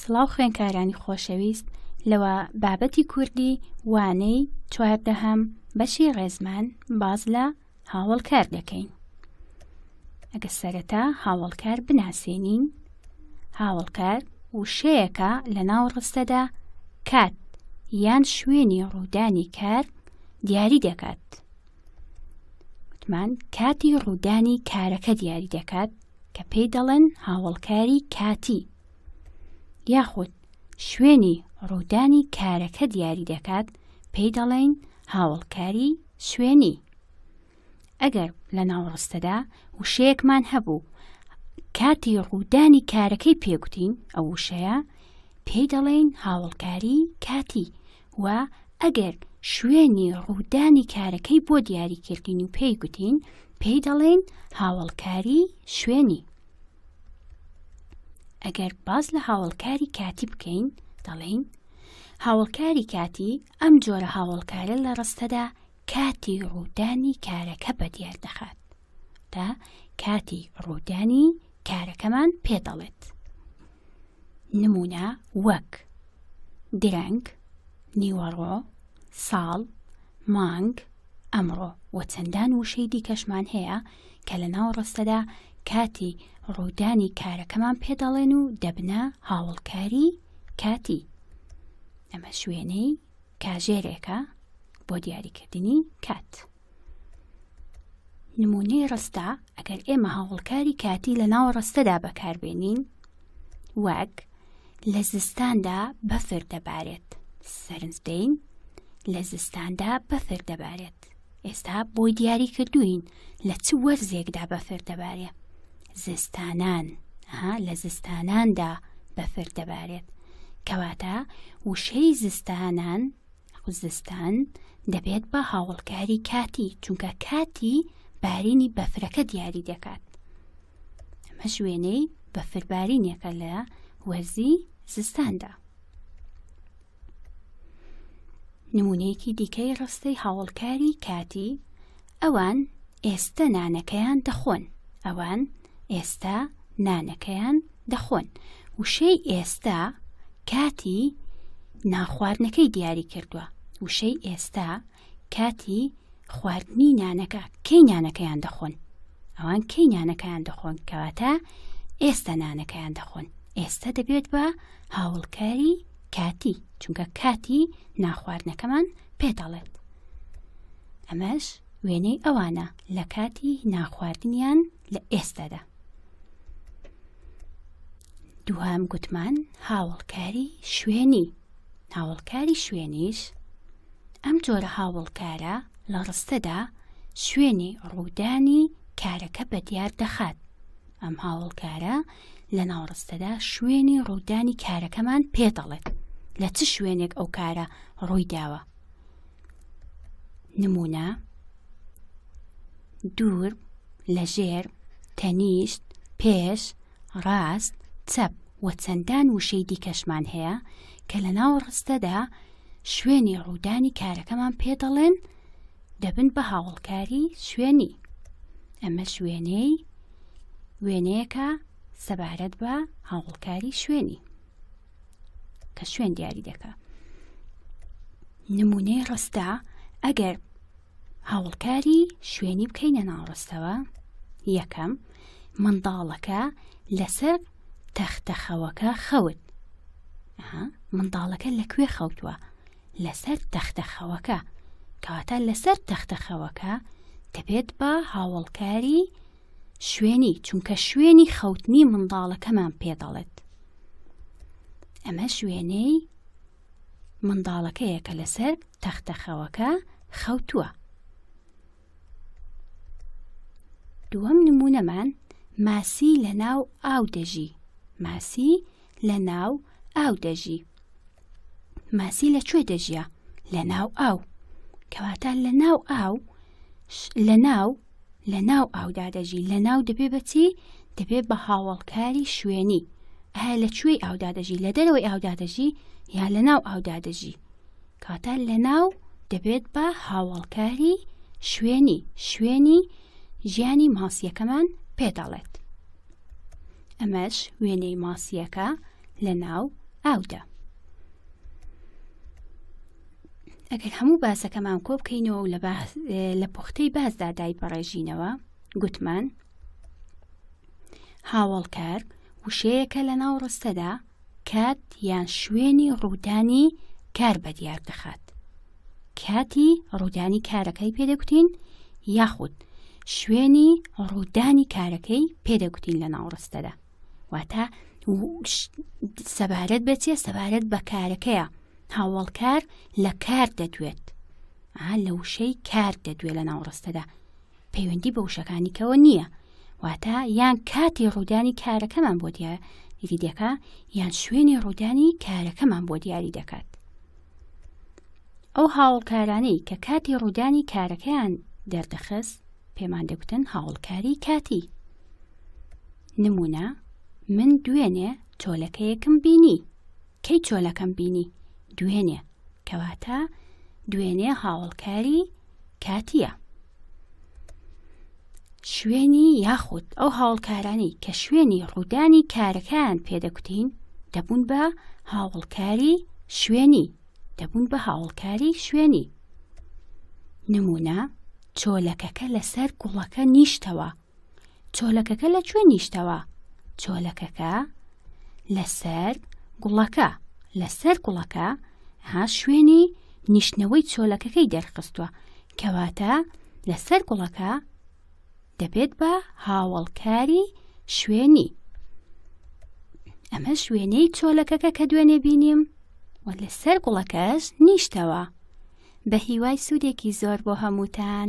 سڵاو خوێنکارانی خۆشەویست لەوە بابەتی کوردی وانەی چواردەهەم بەشی ڕێزمان باز لە هاوڵکار دەکەین ئەگە سەرەتا هاوڵکار بناسێنین هاوڵکار وشەیەکە لە ناو ڕستەدا کات یان شوێنی ڕوودانی کار دیاری دەکات وتمان کاتی ڕوودانی کارەکە دیاری دەکات کە پێی دەڵێن هاوەڵکاری کاتی یاخود شوێنی ڕوودانی کارەکە دیاری دەکات پێی دەڵێن هاوەڵکاری شوێنی ئەگەر لە ناوڕستەدا وشەیەکمان هەبوو کاتی ڕوودانی کارەکەی پێگوتین ئەو وشەیە پێی دەڵێن هاوڵکاری کاتی و ئەگەر شوێنی ڕوودانی کارەکەی بۆ دیاری کردین و پێی گوتین پێی دەڵێن هاوڵکاری شوێنی ئەگەر باز لە هاوڵکاری کاتی بکەین دەڵێین هاوڵکاری کاتی ئەم جۆرە هاوڵکارە لە ڕستەدا کاتی ڕوودانی کارەکە بە دیار دەخات تا کاتی ڕوودانی کارەکەمان پێ دەڵێت نمونە وەک درەنگ نیوەڕۆ ساڵ مانگ ئەمڕۆ و چەندان وشەی دیکەشمان هەیە کە لە ناو ڕستەدا کاتی ڕوودانی کارەکەمان پێ دەڵێن و دەبنە هاوڵکاری کاتی ئەمە شوێنەی کاژێرێکە بۆ دیاریکردنی کات. نمونەی ڕستە ئەگەر ئێمە هەوڵکاری کاتی لە ناو ڕستەدا بەکاربێنین وەک لە زستاندا بەفر دەبارێت سەرنج دەین لە زستاندا بەفر دەبارێت ئێستا بۆی دیاری کردوین لە چ وەرزێکدا بەفر دەبارێ زستانان ها لە زستاناندا بەفر دەبارێت کەواتە وشەی زستانان خوزستان دەبێت بە هاوڵکاری کاتی چونکە کاتی بارینی بەفرەکە دیاری دەکات ئەمە شوێنەی بەفربارینێکە لە وەرزی زستاندا نمونەیەکی دیکەی ڕستەی هاوڵکاری کاتی ئەوان ئێستە نانەکەیان دەخۆن. ئەوان ئێستە نانەکەیان دەخۆن. وشەی ئێستە کاتی نانخواردنەکەی دیاری کردووە. وشەی ئێستە کاتی خواردنی نانەکە کەی نانەکەیان دەخۆن. ئەوان کەی نانەکەیان دەخۆن کەواتە ئێستە نانەکەیان دەخۆن. ئێستە دەبێت بە هاوڵکاری کاتی چونکە کاتی ناخواردنەکەمان پێ دەڵێت ئەمەش وێنەی ئەوانە لە کاتی ناخواردنیان لە ئێستادا دوهام گوتمان هاوڵکاری شوێنی هاوڵکاری شوێنیش ئەم جۆرە هاوڵکارە لە ڕستەدا شوێنی ڕوودانی کارەکە بە دیار دەخات ئەم هاوڵکارە لە ناوڕستەدا شوێنی ڕوودانی کارەکەمان پێ دەڵێت لە چ شوێنێک ئەو کارە ڕووی داوە نمونە دوور لە ژێر تەنیشت پێش ڕاست چەپ و چەندان وشەی دیکەشمان هەیە کە لە ناو ڕستەدا شوێنی ڕوودانی کارەکەمان پێ دەڵێن دەبن بە هاوڵکاری شوێنی ئەمە شوێنەی وێنەیەکە سەبارەت بە هاوڵکاری شوێنی کە شوێن دیاری دەکە نمونەی ڕستە ئەگەر هاوڵکاری شوێنی بکەینە ناڕستەوە یەکەم منداڵەکە لەسەر تەختەخەوەکە خەوت منداڵەکە لەکوێ خەوتووە لەسەر تەختە خەوەکە کەواتە لەسەر تەختە خەوەکە دەبێت بە هاوڵکاری شوێنی چونکە شوێنی خەوتنی منداڵەکەمان پێ دەڵێت ئەمە شوێنەی منداڵەکەیە کە لەسەر تەختە خەوەکە خەوتووە دووەم نمونەمان ماسی لە ناو ئاو دەژی ماسی لە ناو ئاو دەژی. ماسی لە کوێ دەژیا؟ لە ناو ئاو. کەواتە لە ناو ئاو لە ناو لە ناو ئاودا دەژی لە ناو دەبێ بەچی دەبێ بە هاوڵکاری شوێنی ئایا لە کوێی ئاودا دەژی لە دەرەوەی ئاودا دەژی یا لە ناو ئاودا دەژی کاتە لە ناو دەبێت بە هاوڵکاری شوێنی شوێنی ژیانی ماسیەکەمان پێدەڵێت ئەمەش وێنەی ماسیەکە لە ناو ئاودا ئەگەر هەموو باسەکەمان کۆ بکەینەوە و لە پوختەی باسدا دای بەڕێژینەوە گوتمان هاوڵکار وشەیەکە لە ناو ڕستەدا کات یان شوێنی ڕوودانی کار بە دیار دەخات کاتی ڕوودانی کارەکەی پێدەگوتین یاخود شوێنی ڕوودانی کارەکەی پێدەگوتین لە ناوڕستەدا واتە سەبارەت بەچێ سەبارەت بە کارەکەیە هاوڵکار لە کار دەدوێت لە وشەی کار دەدوێت لە ناوڕستەدا پەیوەندی بە وشەکانی کەوە نییە واتە یان کاتی ڕوودانی کارەکەمان بۆ دیاری دەکا یان شوێنی ڕوودانی کارەکەمان بۆ دیاری دەکات ئەو هاوڵکارانەی کە کاتی ڕوودانی کارەکەیان دەردەخست پێمان دەگوتن هاوڵکاری کاتی نمونە من دوێنێ چۆلەکەیەکم بینی کەی چۆلەکەم بینی دوێنێ کەواتە دوێنێ هاوڵکاری کاتییە. شوێنی یاخود ئەو هاوڵکارانی کە شوێنی ڕوودانی کارەکان پێدەکوتین دەبوون بە هاوڵکاری شوێنی دەبوون بە هاوڵکاری شوێنی نمونە چۆلەکەکە لەسەر گوڵەکە نیشتەوە چۆلەکەکە لە کوێ نیشتەوە؟ چۆلەکەکە لەسەر گوڵەکە لەسەر گوڵەکە ها شوێنی نیشتنەوەی چۆلەکەکەی دەرخستووە کەواتە لەسەر گوڵەکە دەبێت بە هاوڵکاری شوێنی ئەمە شوێنەی چۆلەکەکە کە دوێنێ بینیم و لەسەر گوڵەکەش نیشتەوە بە هیوای سوودێکی زۆر بۆ هەمووتان.